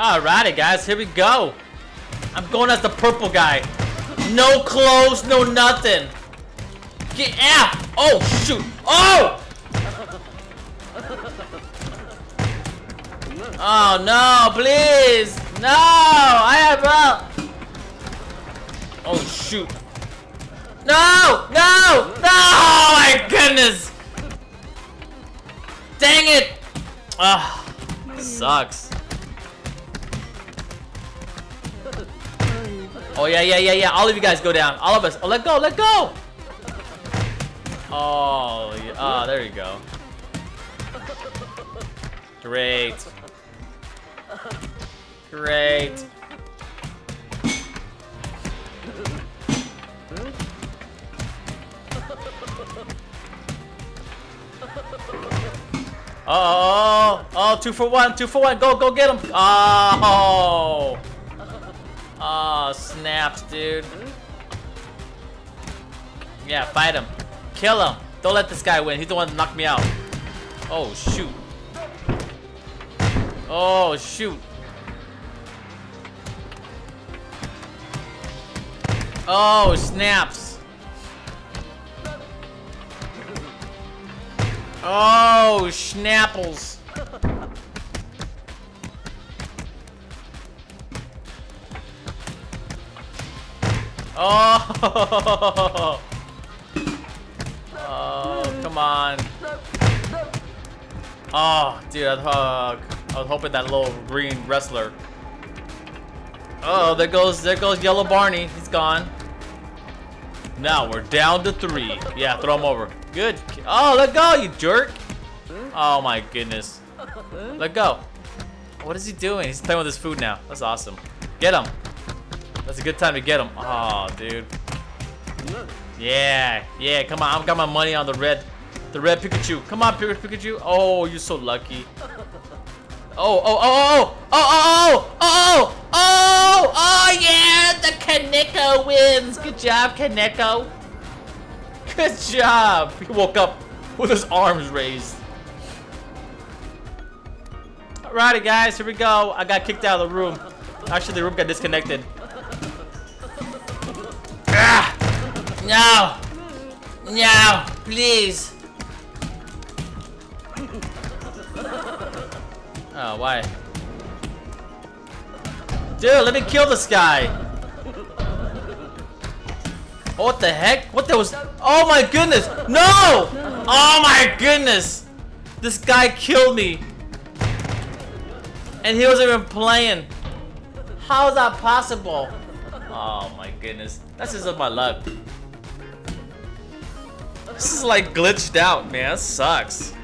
Alrighty, guys, here we go. I'm going as the purple guy. No clothes, no nothing. Get out! Oh, shoot! Oh! Oh, no, please! No! I have a... Oh, shoot. No! No! No! Oh, my goodness! Dang it! Ah, sucks. Oh yeah, yeah, yeah, yeah. All of you guys go down. All of us. Oh, let go, let go. Oh, yeah. oh, there you go. Great. Great. Oh, oh, two for one, two for one. Go, go get him. Oh. Oh, snaps, dude. Yeah, fight him. Kill him. Don't let this guy win. He's the one that knocked me out. Oh, shoot. Oh, shoot. Oh, snaps. Oh, schnapples. Oh! Oh, come on. Oh, dude, I, uh, I was hoping that little green wrestler. Oh, there goes, there goes Yellow Barney. He's gone. Now we're down to three. Yeah, throw him over. Good. Oh, let go, you jerk. Oh my goodness. Let go. What is he doing? He's playing with his food now. That's awesome. Get him. That's a good time to get him. Oh, dude. Yeah, yeah, come on. I've got my money on the red, the red Pikachu. Come on, Pikachu. Oh, you're so lucky. Oh, oh, oh, oh, oh, oh, oh, oh, oh, oh, yeah, the Kaneko wins. Good job, Kaneko. Good job. He woke up with his arms raised. Alrighty, guys, here we go. I got kicked out of the room. Actually, the room got disconnected. No! No! Please! Oh, why? Dude, let me kill this guy! What the heck? What the was- Oh my goodness! No! Oh my goodness! This guy killed me! And he wasn't even playing! How is that possible? Oh my goodness. That's just my luck. This is like glitched out, man. That sucks.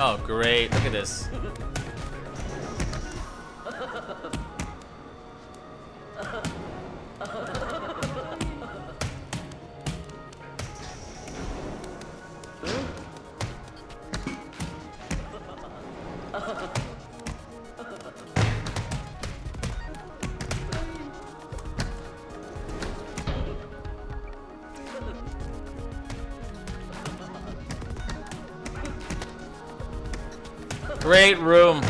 Oh, great. Look at this. Great room.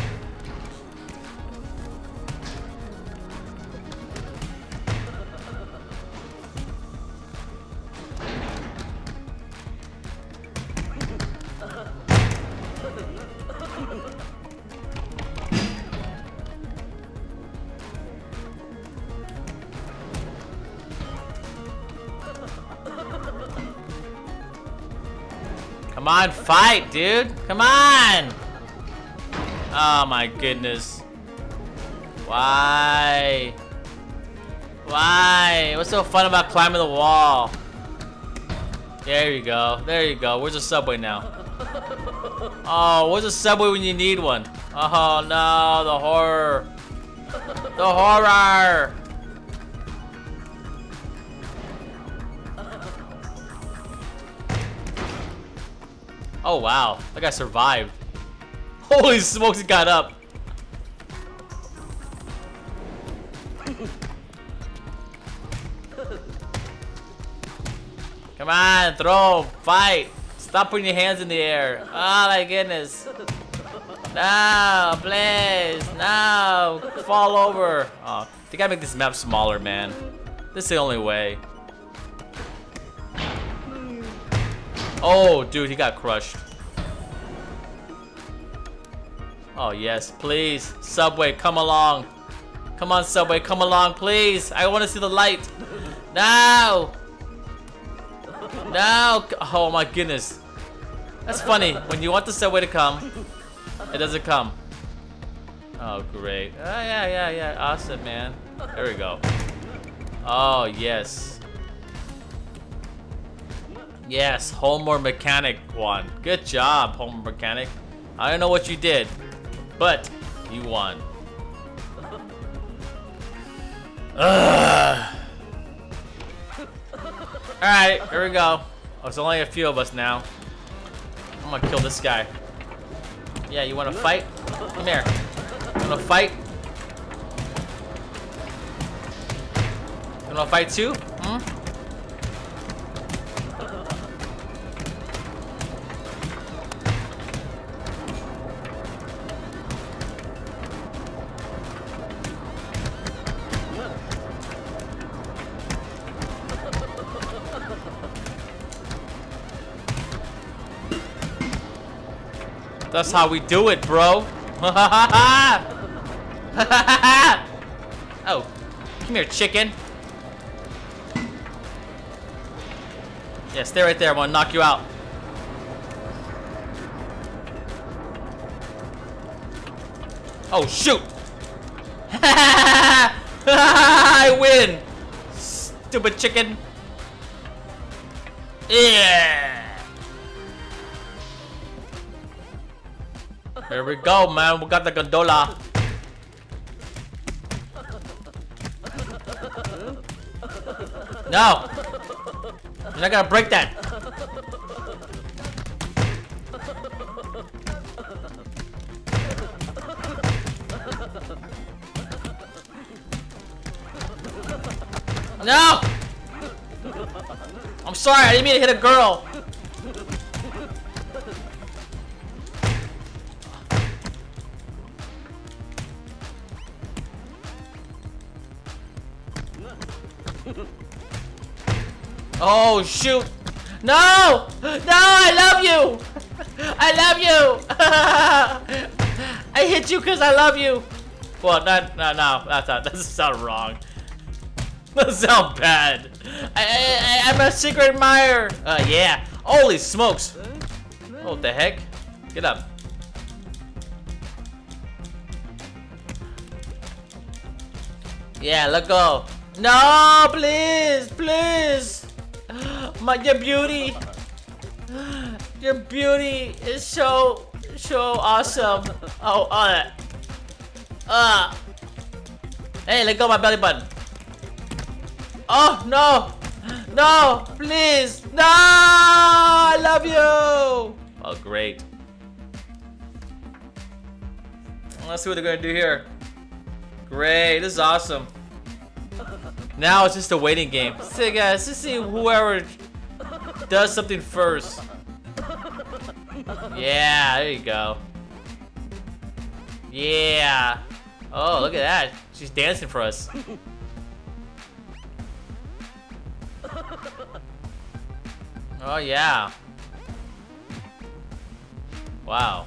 Come on, fight, dude. Come on. Oh my goodness. Why? Why? What's so fun about climbing the wall? There you go. There you go. Where's the subway now? Oh, where's the subway when you need one? Oh no, the horror. The horror. Oh wow, that guy survived. Holy smokes, he got up. Come on, throw, fight. Stop putting your hands in the air. Oh my goodness. No, please, no, fall over. Oh, they gotta make this map smaller, man. This is the only way. Oh, dude, he got crushed. Oh, yes, please. Subway, come along. Come on, Subway, come along, please. I want to see the light. Now! Now! Oh, my goodness. That's funny. When you want the Subway to come, it doesn't come. Oh, great. Oh, yeah, yeah, yeah. Awesome, man. There we go. Oh, yes. Yes, Homer Mechanic one. Good job, Homer Mechanic. I don't know what you did, but you won. Alright, here we go. Oh, it's only a few of us now. I'm gonna kill this guy. Yeah, you wanna fight? Come here. You wanna fight? You wanna fight too? Hmm? That's how we do it, bro. oh, come here, chicken. Yeah, stay right there. I'm gonna knock you out. Oh, shoot! I win! Stupid chicken. Yeah! Here we go, man. We got the gondola. No! You're not gonna break that. No! I'm sorry, I didn't mean to hit a girl. Oh, shoot. No! No, I love you! I love you! I hit you because I love you! Well, not, no, no, that's not, that sound wrong. That sound bad. I, I, I'm a secret admirer. Uh, yeah. Holy smokes. Oh, what the heck? Get up. Yeah, let go. No, please, please. My your beauty. Your beauty is so so awesome. Oh, uh. Uh. Hey, let go of my belly button. Oh, no. No, please. No, I love you. Oh, great. Let's see what they're going to do here. Great, this is awesome. Now it's just a waiting game. So guys, let's see whoever does something first. Yeah, there you go. Yeah. Oh, look at that. She's dancing for us. Oh, yeah. Wow.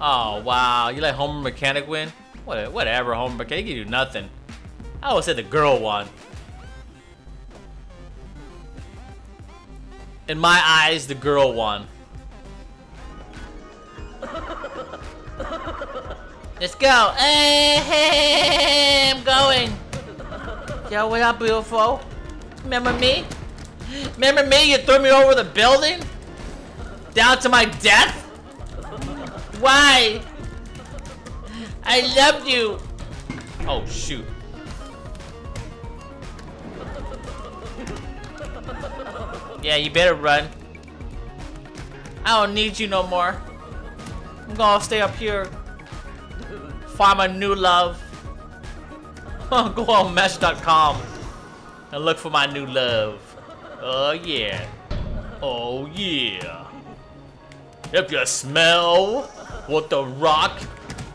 Oh, wow. You let Homer Mechanic win? What, whatever, Homer Mechanic. Can do nothing. I always said the girl won. In my eyes, the girl won. Let's go. Hey, I'm going. Yo, what up, beautiful? Remember me? Remember me? You threw me over the building? Down to my death? Why? I loved you. Oh, shoot. Yeah, you better run. I don't need you no more. I'm gonna stay up here. Find my new love. Go on Match.com and look for my new love. Oh yeah. Oh yeah. If you smell what the rock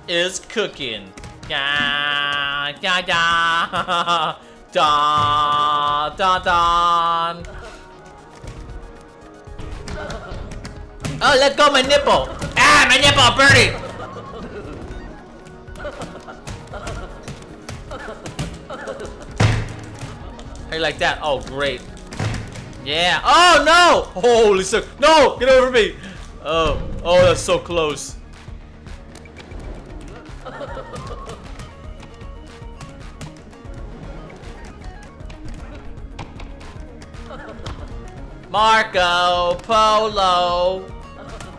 is cooking. Da da da da da da. Oh, let go my nipple. Ah, my nipple, Birdie. How you like that? Oh, great. Yeah. Oh, no! Holy shit. No! Get over me! Oh, oh, that's so close. Marco Polo.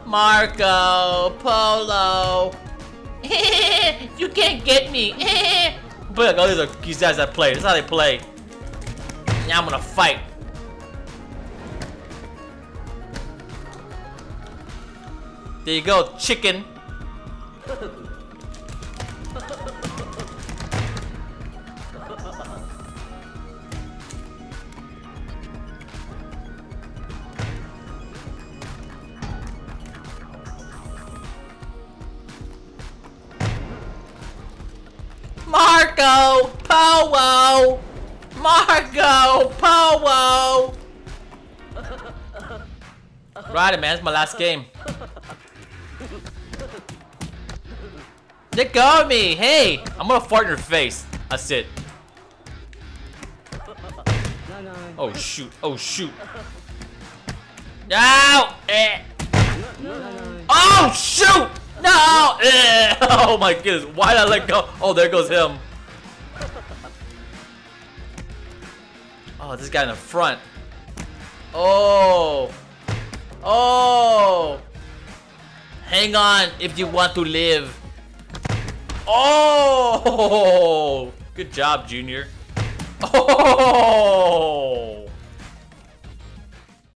Marco Polo. you can't get me. but look, all these are these guys that play. That's how they play. Now I'm gonna fight. There you go, chicken. Marco Polo! Marco Polo! Right, man. It's my last game. Let go of me! Hey! I'm gonna fart in your face. That's it. Oh shoot! Oh shoot! No! Eh. Oh shoot! No! Eh. Oh my goodness! Why did I let go? Oh, there goes him. Oh, this guy in the front. Oh! Oh! Hang on if you want to live. Oh! Good job, Junior. Oh!